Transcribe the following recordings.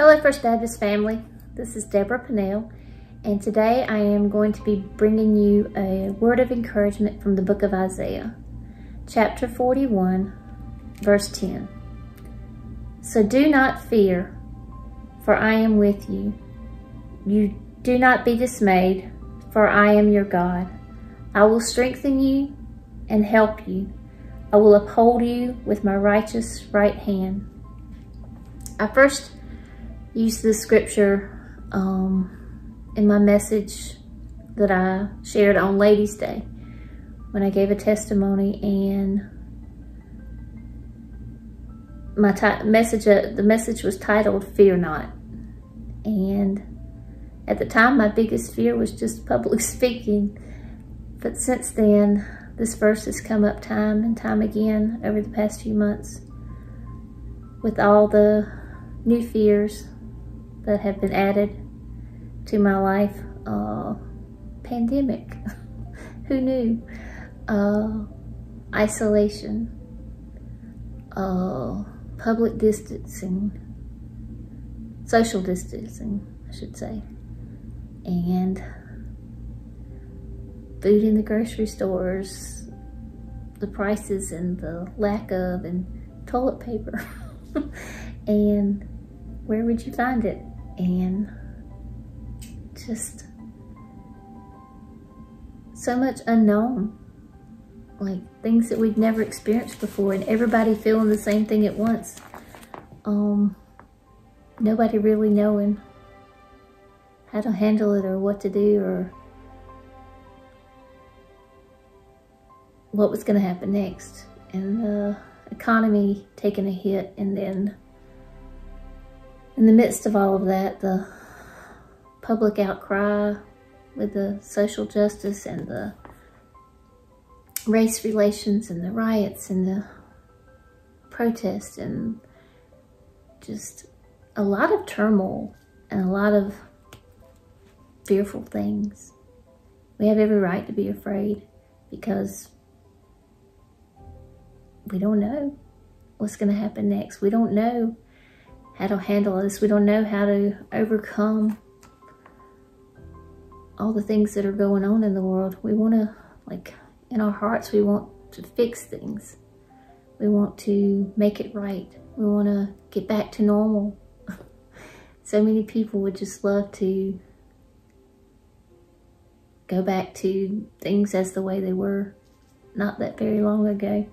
Hello First Baptist family, this is Deborah Pinnell and today I am going to be bringing you a word of encouragement from the book of Isaiah, chapter 41, verse 10. So do not fear, for I am with you. You do not be dismayed, for I am your God. I will strengthen you and help you. I will uphold you with my righteous right hand. I first used this scripture um, in my message that I shared on Ladies' Day when I gave a testimony and my message, uh, the message was titled Fear Not. And at the time, my biggest fear was just public speaking. But since then, this verse has come up time and time again over the past few months with all the new fears that have been added to my life. Uh, pandemic, who knew? Uh, isolation, uh, public distancing, social distancing, I should say, and food in the grocery stores, the prices and the lack of, and toilet paper. and where would you find it? And just so much unknown. Like things that we've never experienced before and everybody feeling the same thing at once. Um, nobody really knowing how to handle it or what to do or what was going to happen next. And the economy taking a hit and then in the midst of all of that, the public outcry with the social justice and the race relations and the riots and the protests and just a lot of turmoil and a lot of fearful things. We have every right to be afraid because we don't know what's going to happen next. We don't know how to handle this. We don't know how to overcome all the things that are going on in the world. We want to, like, in our hearts, we want to fix things. We want to make it right. We want to get back to normal. so many people would just love to go back to things as the way they were not that very long ago.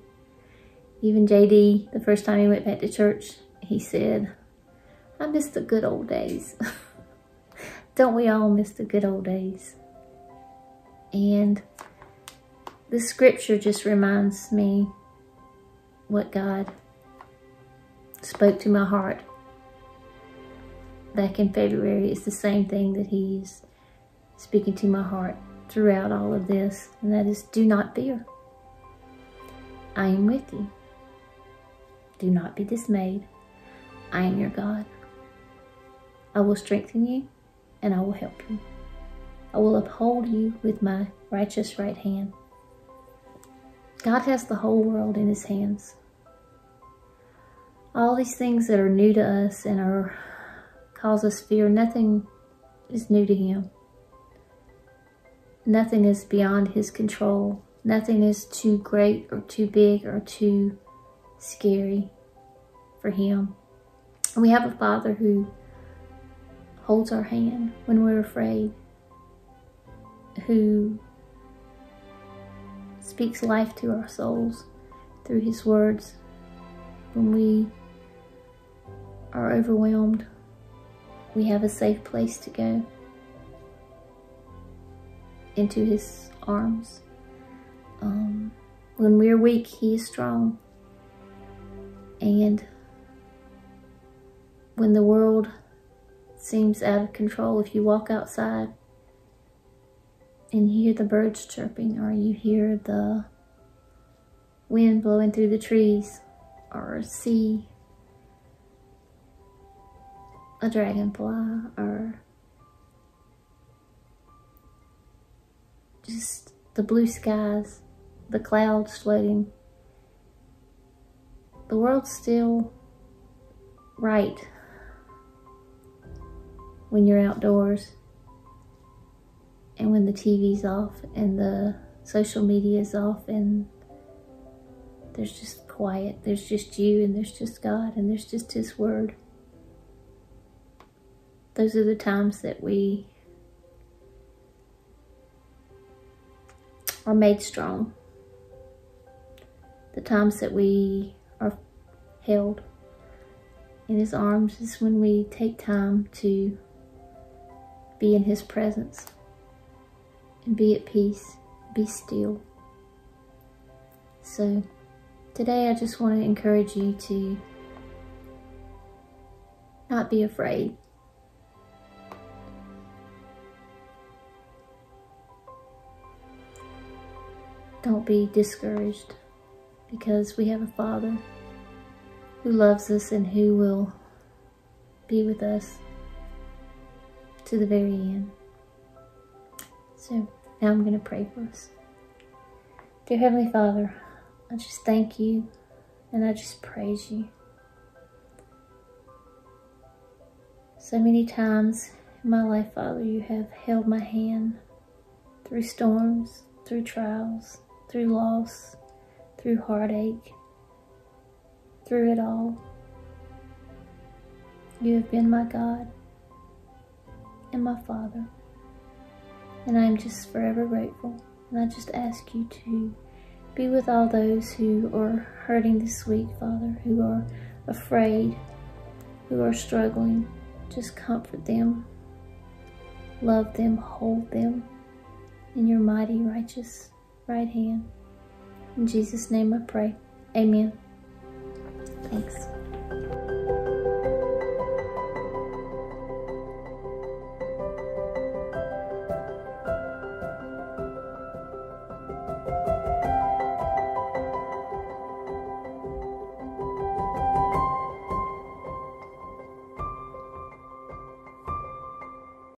Even JD, the first time he went back to church, he said, I miss the good old days. Don't we all miss the good old days? And the scripture just reminds me what God spoke to my heart back in February. It's the same thing that he's speaking to my heart throughout all of this. And that is, do not fear. I am with you. Do not be dismayed. I am your God. I will strengthen you and I will help you. I will uphold you with my righteous right hand. God has the whole world in his hands. All these things that are new to us and are cause us fear, nothing is new to him. Nothing is beyond his control. Nothing is too great or too big or too scary for him. We have a Father who holds our hand when we're afraid, who speaks life to our souls through his words when we are overwhelmed. We have a safe place to go into his arms. Um, when we're weak, he is strong. And when the world seems out of control if you walk outside and hear the birds chirping or you hear the wind blowing through the trees or see a dragonfly or just the blue skies, the clouds floating. The world's still right when you're outdoors and when the TV's off and the social media is off and there's just quiet. There's just you and there's just God and there's just His Word. Those are the times that we are made strong. The times that we are held in His arms is when we take time to be in His presence and be at peace, be still. So today I just want to encourage you to not be afraid. Don't be discouraged because we have a Father who loves us and who will be with us to the very end. So now I'm going to pray for us. Dear Heavenly Father, I just thank you and I just praise you. So many times in my life, Father, you have held my hand through storms, through trials, through loss, through heartache, through it all. You have been my God and my Father. And I am just forever grateful. And I just ask you to be with all those who are hurting this week, Father, who are afraid, who are struggling. Just comfort them, love them, hold them in your mighty, righteous right hand. In Jesus' name I pray. Amen. Thanks.